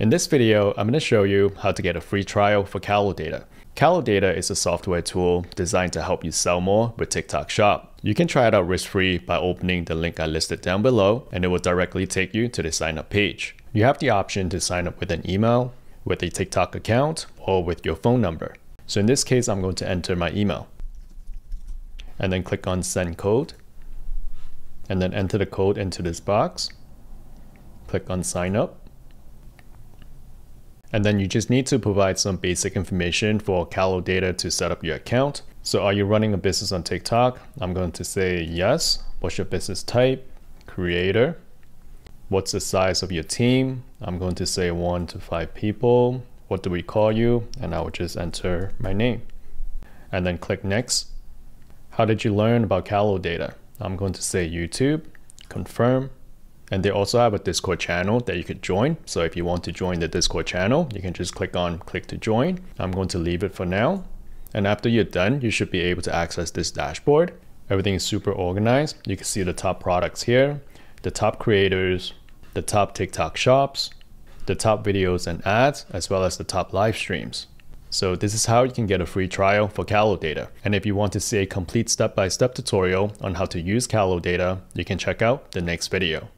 In this video, I'm going to show you how to get a free trial for Kalodata. Kalodata is a software tool designed to help you sell more with TikTok Shop. You can try it out risk-free by opening the link I listed down below and it will directly take you to the sign up page. You have the option to sign up with an email, with a TikTok account, or with your phone number. So in this case, I'm going to enter my email and then click on send code and then enter the code into this box. Click on sign up and then you just need to provide some basic information for Kalodata to set up your account. So are you running a business on TikTok? I'm going to say yes. What's your business type? Creator. What's the size of your team? I'm going to say one to five people. What do we call you? And I will just enter my name. And then click next. How did you learn about Kalodata? I'm going to say YouTube, confirm, and they also have a Discord channel that you could join. So if you want to join the Discord channel, you can just click on click to join. I'm going to leave it for now. And after you're done, you should be able to access this dashboard. Everything is super organized. You can see the top products here, the top creators, the top TikTok shops, the top videos and ads, as well as the top live streams. So this is how you can get a free trial for Kalodata. And if you want to see a complete step-by-step -step tutorial on how to use Kalodata, you can check out the next video.